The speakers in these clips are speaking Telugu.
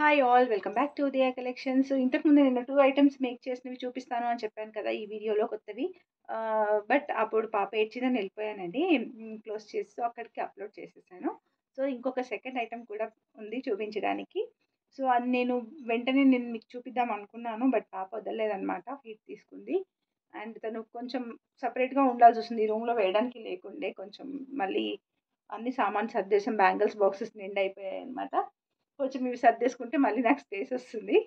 Hi all welcome back to Udaya collections ఇంతకుముందు నేను టూ ఐటమ్స్ మేక్ చేసినవి చూపిస్తాను అని చెప్పాను కదా ఈ వీడియోలో కొత్తవి. బట్ అప్పుడు పాప ఏడ్చిందని వెళ్ళిపోయానండి. క్లోజ్ చేసి సో అక్కడికి అప్లోడ్ చేసేసాను. సో ఇంకొక సెకండ్ ఐటమ్ కూడా ఉంది చూపించడానికి. సో అది నేను వెంటనే నేను మీకు చూపిద్దాం అనుకున్నాను బట్ పాప వదలలేదనమాట ఫీట్ తీసుకుంది. అండ్ తను కొంచెం సపరేట్గా ఉండాల్సి వస్తుంది ఈ రూమ్లో వేయడానికి లేకుండే కొంచెం మళ్ళీ అన్ని సామాన్ సర్దేశం బ్యాంగిల్స్ బాక్సెస్ నిండా అయిపోయాయి అనమాట కొంచెం ఇవి సర్దేసుకుంటే మళ్ళీ నాకు స్పేస్ వస్తుంది.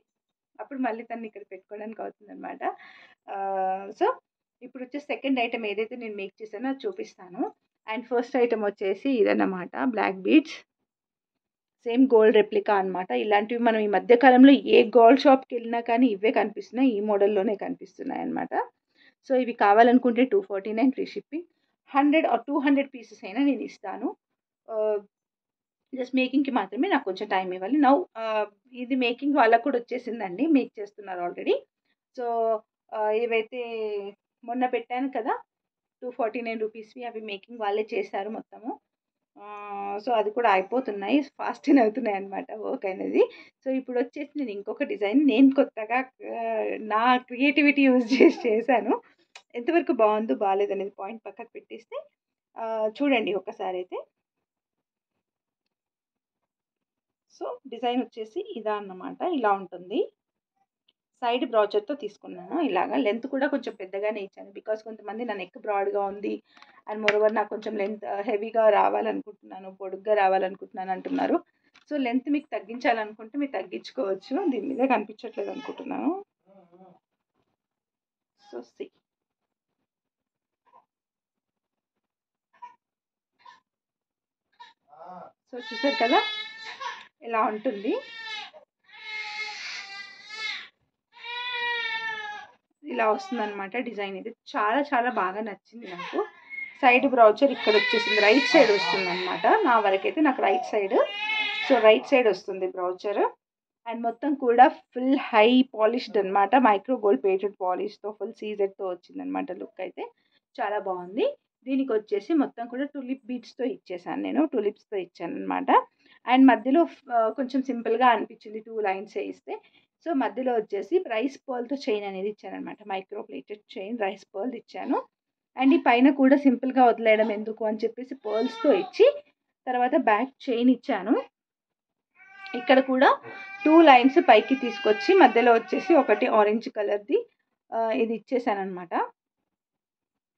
అప్పుడు మళ్ళీ తను ఇక్కడ పెట్టుకోవడానికి అవుతుందన్నమాట. సో ఇప్పుడు వచ్చే సెకండ్ ఐటెం ఏదైతే నేను మేక్ చేశానో అది చూపిస్తాను. అండ్ ఫస్ట్ ఐటెం వచ్చేసి ఇదన్నమాట black beads same gold replica అనమాట ఇలాంటివి మనం ఈ మధ్యకాలంలో ఏ గోల్డ్ షాప్కి వెళ్ళినా కానీ ఇవే కనిపిస్తున్నాయి. ఈ మోడల్లోనే కనిపిస్తున్నాయి అనమాట సో ఇవి కావాలనుకుంటే two forty nine free shipping hundred or two hundred pieces అయినా నేను ఇస్తాను. జస్ట్ మేకింగ్కి మాత్రమే నాకు కొంచెం టైం ఇవ్వాలి. నౌ ఇది మేకింగ్ వాళ్ళకు కూడా వచ్చేసిందండి. మేక్ చేస్తున్నారు ఆల్రెడీ. సో ఏవైతే మొన్న పెట్టాను కదా టూ ఫార్టీ నైన్ రూపీస్వి అవి మేకింగ్ వాళ్ళే చేశారు మొత్తము. సో అది కూడా అయిపోతున్నాయి. ఫాస్ట్గానే అవుతున్నాయి అనమాట వర్క్ అనేది. సో ఇప్పుడు వచ్చేసి నేను ఇంకొక డిజైన్. నేను కొత్తగా నా క్రియేటివిటీ యూజ్ చేసి చేశాను. ఎంతవరకు బాగుందో బాగాలేదు అనేది పాయింట్ పక్కకు పెట్టేస్తే చూడండి ఒకసారి అయితే. సో డిజైన్ వచ్చేసి ఇదా అన్నమాట. ఇలా ఉంటుంది. సైడ్ బ్రాచర్తో తీసుకున్నాను ఇలాగా. లెంత్ కూడా కొంచెం పెద్దగానే ఇచ్చాను. బికాస్ కొంతమంది నా నెక్ బ్రాడ్గా ఉంది. అండ్ మోరోవర్ నాకు కొంచెం లెంత్ uh, హెవీగా రావాలనుకుంటున్నాను. పొడుగ్గా రావాలనుకుంటున్నాను అంటున్నారు. సో లెంత్ మీకు తగ్గించాలనుకుంటే మీరు తగ్గించుకోవచ్చు. దీని మీద కనిపించట్లేదు అనుకుంటున్నాను. So C. సో చూసారు కదా? ఇలా ఉంటుంది. ఇలా వస్తుందన్నమాట డిజైన్ ఇది. చాలా చాలా బాగా నచ్చింది నాకు. సైడ్ బ్రౌచర్ ఇక్కడ వచ్చేసింది. రైట్ సైడ్ వస్తుంది అనమాట నా వరకైతే నాకు right side. So right side వస్తుంది బ్రౌచర్. అండ్ మొత్తం కూడా ఫుల్ హై పాలిష్డ్ అనమాట మైక్రో గోల్డ్ పేటెడ్ పాలిష్తో ఫుల్ సీజెడ్తో వచ్చిందనమాట లుక్ అయితే. చాలా బాగుంది. దీనికి వచ్చేసి మొత్తం కూడా టులిప్ బీట్స్తో ఇచ్చేసాను నేను. టులిప్స్తో ఇచ్చాను అనమాట అండ్ మధ్యలో కొంచెం సింపుల్గా అనిపించింది టూ లైన్స్ వేయిస్తే సో మధ్యలో వచ్చేసి రైస్ పర్ల్తో చైన్ అనేది ఇచ్చాను అనమాట micro plated chain rice pearl ఇచ్చాను. అండ్ ఈ పైన కూడా సింపుల్గా వదిలేయడం ఎందుకు అని చెప్పేసి పర్ల్స్తో ఇచ్చి తర్వాత బ్యాక్ చైన్ ఇచ్చాను. ఇక్కడ కూడా టూ లైన్స్ పైకి తీసుకొచ్చి మధ్యలో వచ్చేసి ఒకటి ఆరెంజ్ కలర్ది ఇది ఇచ్చేసాను అనమాట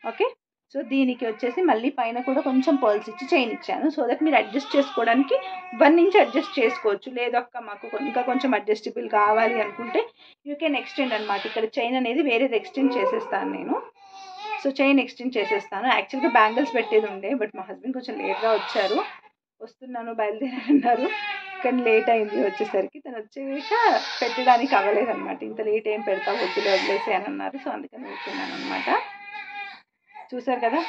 ఓకే? సో దీనికి వచ్చేసి మళ్ళీ పైన కూడా కొంచెం పర్ల్స్ ఇచ్చి చైన్ ఇచ్చాను. సో దట్ మీరు అడ్జస్ట్ చేసుకోవడానికి వన్ ఇంచ్ అడ్జస్ట్ చేసుకోవచ్చు. లేదొక్క మాకు ఇంకా కొంచెం అడ్జస్టబుల్ కావాలి అనుకుంటే యూ కెన్ ఎక్స్టెండ్ అనమాట ఇక్కడ చైన్ అనేది వేరేది ఎక్స్టెండ్ చేసేస్తాను నేను. సో చైన్ ఎక్స్టెండ్ చేసేస్తాను. యాక్చువల్గా బ్యాంగిల్స్ పెట్టేది ఉండే బట్ మా హస్బెండ్ కొంచెం లేట్గా వచ్చారు. వస్తున్నాను బయలుదేరన్నారు. కానీ లేట్ అయింది వచ్చేసరికి. తను వచ్చాక పెట్టడానికి అవ్వలేదన్నమాట. ఇంత లేట్ ఏం పెడతా వద్దులే వదిలేసి అని అన్నారు. సో అందుకని వెళ్తున్నాను అనమాట చూసారు కదా?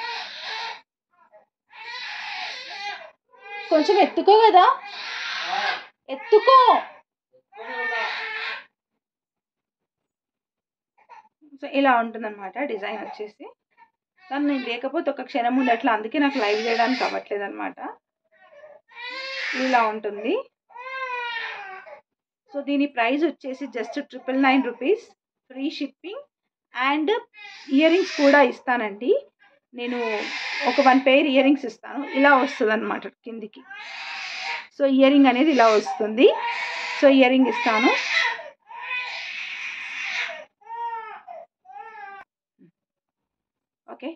కొంచెం ఎత్తుకో కదా? ఎత్తుకో! సో ఇలా ఉంటుందన్నమాట డిజైన్ వచ్చేసి. కానీ నేను లేకపోతే ఒక క్షణం ఉండట్లా అందుకే నాకు లైవ్ చేయడానికి అవ్వట్లేదు అనమాట ఇలా ఉంటుంది. సో దీని ప్రైస్ వచ్చేసి just triple nine rupees. Free shipping. And earrings కూడా ఇస్తానండి. నేను ఒక వన్ పెయిర్ ఇయర్ రింగ్స్ ఇస్తాను. ఇలా వస్తుంది అనమాట కిందికి. సో ఇయర్ రింగ్ అనేది ఇలా వస్తుంది. సో ఇయర్ రింగ్ ఇస్తాను. ఓకే.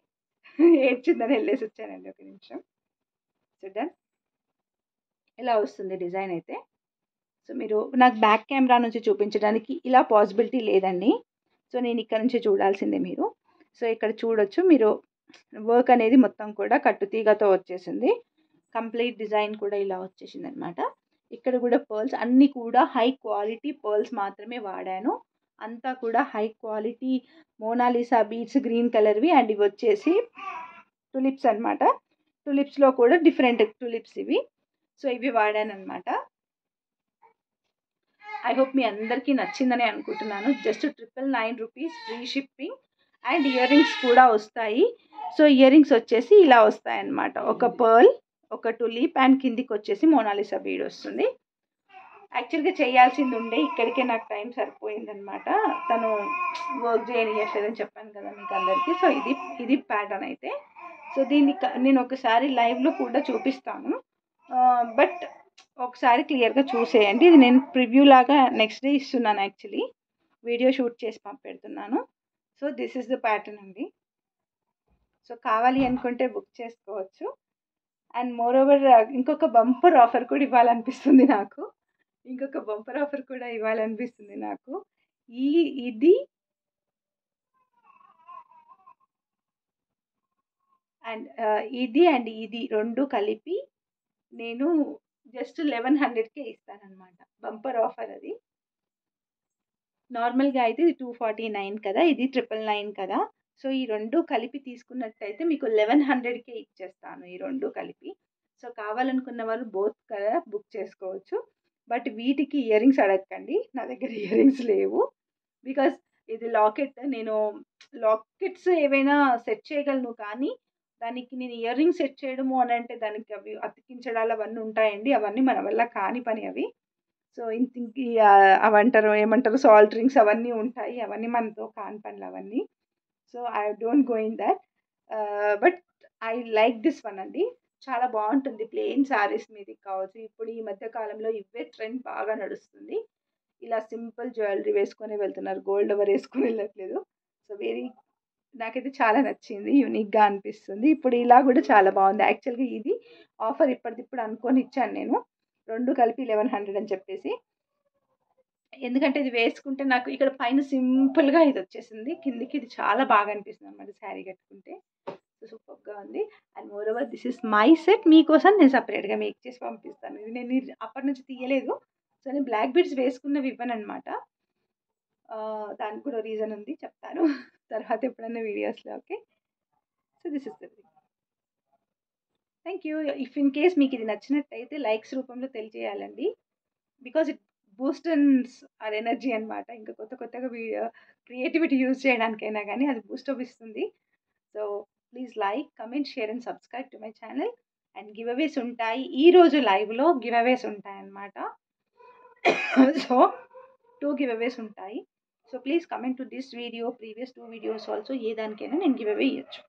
ఏడ్చిందని వెళ్ళేసి వచ్చానండి ఒక నిమిషం. చూద్దాం ఇలా వస్తుంది డిజైన్ అయితే. సో మీరు నాకు బ్యాక్ కెమెరా నుంచి చూపించడానికి ఇలా పాసిబిలిటీ లేదండి. సో నేను ఇక్కడ నుంచి చూడాల్సిందే మీరు. సో ఇక్కడ చూడొచ్చు. మీరు వర్క్ అనేది మొత్తం కూడా కట్టుతీగతో వచ్చేసింది. కంప్లీట్ డిజైన్ కూడా ఇలా వచ్చేసింది అనమాట ఇక్కడ కూడా పర్ల్స్ అన్నీ కూడా హై క్వాలిటీ పర్ల్స్ మాత్రమే వాడాను. అంతా కూడా high quality Monalisa beads green కలర్వి and ఇవి వచ్చేసి టులిప్స్ అనమాట. టులిప్స్లో కూడా డిఫరెంట్ టులిప్స్ ఇవి. సో ఇవి వాడాను అనమాట ఐ హోప్ మీ అందరికీ నచ్చిందని అనుకుంటున్నాను. Just triple nine rupees free shipping and earrings కూడా వస్తాయి. సో ఇయర్ రింగ్స్ వచ్చేసి ఇలా వస్తాయి అన్నమాట ఒక పర్ల్ ఒక టులీప్ అండ్ కిందికి వచ్చేసి మోనాలిసా బీడ్ వస్తుంది. యాక్చువల్గా చేయాల్సింది ఉండే ఇక్కడికే నాకు టైం సరిపోయిందనమాట తను వర్క్ చేయనియట్లేదని చెప్పాను కదా మీకు అందరికీ. సో ఇది ఇది ప్యాటర్న్ అయితే. సో దీన్ని నేను ఒకసారి లైవ్లో కూడా చూపిస్తాను. Uh, బట్ ఒకసారి క్లియర్గా చూసేయండి. ఇది నేను ప్రివ్యూ లాగా నెక్స్ట్ డే ఇస్తున్నాను యాక్చువల్లీ వీడియో షూట్ చేసి పంపెడుతున్నాను. So this is the pattern అండి. సో కావాలి అనుకుంటే బుక్ చేసుకోవచ్చు. అండ్ మోర్ ఓవర్ ఇంకొక బంపర్ ఆఫర్ కూడా ఇవ్వాలనిపిస్తుంది నాకు. ఇంకొక బంపర్ ఆఫర్ కూడా ఇవ్వాలనిపిస్తుంది నాకు. ఈ ఇది అండ్ uh, ఇది అండ్ ఇది రెండు కలిపి నేను జస్ట్ లెవెన్ హండ్రెడ్కే ఇస్తానన్నమాట. బంపర్ ఆఫర్ అది. నార్మల్గా అయితే ఇది టూ ఫార్టీ నైన్ కదా ఇది ట్రిపుల్ నైన్ కదా. సో ఈ రెండు కలిపి తీసుకున్నట్టయితే మీకు లెవెన్ హండ్రెడ్కే ఇచ్చేస్తాను ఈ రెండు కలిపి. సో కావాలనుకున్న వాళ్ళు బోత్ కదా బుక్ చేసుకోవచ్చు. బట్ వీటికి ఇయర్ రింగ్స్ అడగండి నా దగ్గర ఇయర్ రింగ్స్ లేవు. బికాస్ ఇది లాకెట్ నేను లాకెట్స్ ఏవైనా సెట్ చేయగలను కానీ దానికి నేను ఇయర్ రింగ్స్ సెట్ చేయడము అని అంటే దానికి అవి అతికించడాలు అవన్నీ ఉంటాయండి. అవన్నీ మన వల్ల కాని పని అవి. సో ఇంత అవంటారు ఏమంటారు? సాల్ట్ రింగ్స్ అవన్నీ ఉంటాయి. అవన్నీ మనతో కాని పనులు అవన్నీ. So I don't go in that. But I like this one అండి. చాలా బాగుంటుంది. ప్లెయిన్ శారీస్ మీదకి కావచ్చు. ఇప్పుడు ఈ మధ్య కాలంలో ఇవే ట్రెండ్ బాగా నడుస్తుంది. ఇలా సింపుల్ జ్యువెలరీ వేసుకొని వెళ్తున్నారు. గోల్డ్ ఎవరు వేసుకొని వెళ్ళట్లేదు. సో వెరీ నాకైతే చాలా నచ్చింది యూనిక్గా అనిపిస్తుంది. ఇప్పుడు ఇలా కూడా చాలా బాగుంది. యాక్చువల్గా ఇది ఆఫర్ ఇప్పటిదిప్పుడు అనుకొని ఇచ్చాను నేను. రెండు కలిపి లెవెన్ హండ్రెడ్ అని చెప్పేసి. ఎందుకంటే ఇది వేసుకుంటే నాకు ఇక్కడ పైన సింపుల్గా ఇది వచ్చేసింది. కిందికి ఇది చాలా బాగా అనిపిస్తుంది అనమాట శారీ కట్టుకుంటే. సూపర్గా ఉంది. And moreover this is my set మీకోసం నేను సపరేట్గా మేక్ చేసి పంపిస్తాను. ఇది నేను అప్పటి నుంచి తీయలేదు. సో నేను బ్లాక్ బీడ్స్ వేసుకున్నవి ఇవ్వను అనమాట దానికి కూడా రీజన్ ఉంది. చెప్తాను. తర్వాత ఎప్పుడైనా వీడియోస్లో okay so this is the thank you if in case మీకు ఇది నచ్చినట్టయితే లైక్స్ రూపంలో తెలియజేయాలండి. Because it boosts our energy అనమాట ఇంకా కొత్త కొత్తగా వీడియో క్రియేటివిటీ యూజ్ చేయడానికైనా కానీ అది బూస్టప్ ఇస్తుంది so please like comment share and subscribe to my channel and giveaways ఉంటాయి. ఈరోజు లైవ్లో గివ్ అవేస్ ఉంటాయి అన్నమాట సో టూ గివ్ అవేస్ ఉంటాయి. So please comment to this video previous two videos also ఏ దానికైనా నేను గివ్ అవే ఇవ్వచ్చు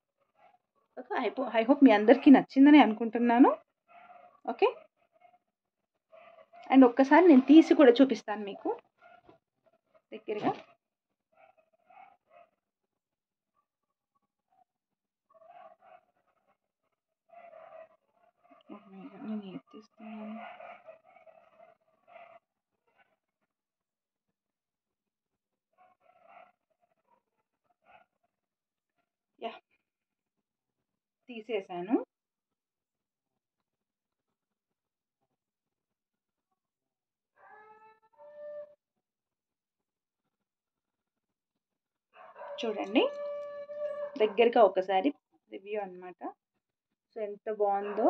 ఓకే ఐ ఐ హోప్ మీ అందరికీ నచ్చిందని అనుకుంటున్నాను ఓకే అండ్ ఒక్కసారి నేను తీసి కూడా చూపిస్తాను మీకు దగ్గరగా నేను ఏది తీస్తున్నాను యా తీసేసాను. చూడండి. దగ్గరగా ఒకసారి రివ్యూ అనమాట సో ఎంత బాగుందో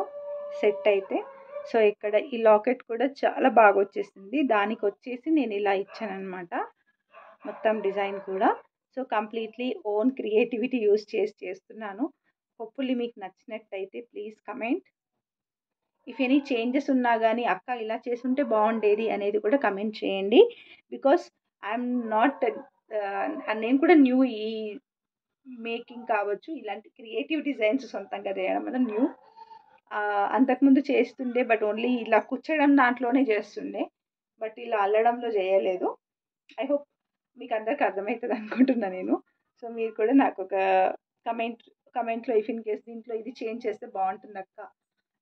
సెట్ అయితే. సో ఇక్కడ ఈ లాకెట్ కూడా చాలా బాగా వచ్చేసింది. దానికి వచ్చేసి నేను ఇలా ఇచ్చాను అనమాట మొత్తం డిజైన్ కూడా. So completely own creativity use చేసి చేస్తున్నాను. హోప్ఫుల్లీ మీకు నచ్చినట్టయితే please comment if any changes ఉన్నా కానీ అక్క ఇలా చేసుంటే బాగుండేది అనేది కూడా కమెంట్ చేయండి. బికాస్ ఐఎమ్ నాట్ నేను కూడా న్యూ ఈ మేకింగ్ కావచ్చు ఇలాంటి క్రియేటివ్ డిజైన్స్ సొంతంగా చేయడం వల్ల న్యూ uh, అంతకుముందు చేస్తుండే బట్ ఓన్లీ ఇలా కూర్చోడం దాంట్లోనే చేస్తుండే. బట్ ఇలా అల్లడంలో చేయలేదు. ఐ హోప్ మీకు అందరికి అర్థమవుతుంది అనుకుంటున్నా నేను. సో మీరు కూడా నాకు ఒక కమెంట్ కమెంట్లో ఇఫ్ ఇన్ కేస్ దీంట్లో ఇది చేంజ్ చేస్తే బాగుంటుంది అక్క.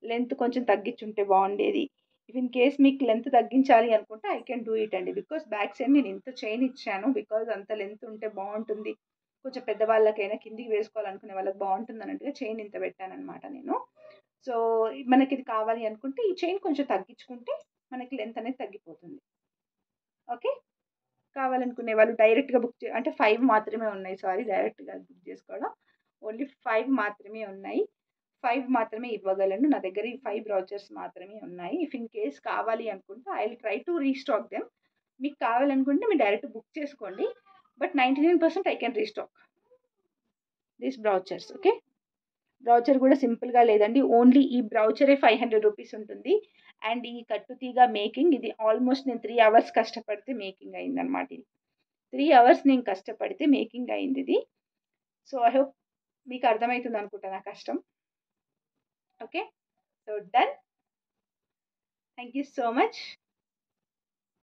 లెంత్ కొంచెం తగ్గించుంటే బాగుండేది. ఇఫ్ ఇన్ కేస్ మీకు లెంత్ తగ్గించాలి అనుకుంటే ఐ కెన్ డూ ఇట్ అండి. బికాస్ బ్యాక్ సైడ్ నేను ఇంత చైన్ ఇచ్చాను బికాజ్ అంత లెంత్ ఉంటే బాగుంటుంది. కొంచెం పెద్దవాళ్ళకైనా కిందికి వేసుకోవాలనుకునే వాళ్ళకి బాగుంటుంది అన్నట్టుగా చైన్ ఇంత పెట్టానమాట నేను. సో మనకి ఇది కావాలి అనుకుంటే ఈ చైన్ కొంచెం తగ్గించుకుంటే మనకి లెంత్ అనేది తగ్గిపోతుంది. ఓకే కావాలనుకునే వాళ్ళు డైరెక్ట్గా బుక్ చే అంటే ఫైవ్ మాత్రమే ఉన్నాయి. సారీ డైరెక్ట్గా బుక్ చేసుకోవడం. ఓన్లీ ఫైవ్ మాత్రమే ఉన్నాయి. ఫైవ్ మాత్రమే ఇవ్వగలను. నా దగ్గర ఈ ఫైవ్ బ్రౌచర్స్ మాత్రమే ఉన్నాయి. ఇఫ్ ఇన్ కేస్ కావాలి అనుకుంటే I will try to restock them. మీకు కావాలనుకుంటే మీరు డైరెక్ట్ బుక్ చేసుకోండి. But ninety nine percent I can restock this brooches okay? Brooch కూడా సింపుల్గా లేదండి. ఓన్లీ ఈ బ్రౌచరే ఫైవ్ హండ్రెడ్ రూపీస్ ఉంటుంది. అండ్ ఈ కట్టుతీగ మేకింగ్ ఇది ఆల్మోస్ట్ నేను త్రీ అవర్స్ కష్టపడితే మేకింగ్ అయిందనమాట ఇది. త్రీ అవర్స్ నేను కష్టపడితే మేకింగ్ అయింది ఇది. సో ఐ హోప్ మీకు అర్థమవుతుంది అనుకుంటా నా కష్టం. Okay so done thank you so much